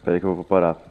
Espera aí que eu vou parar.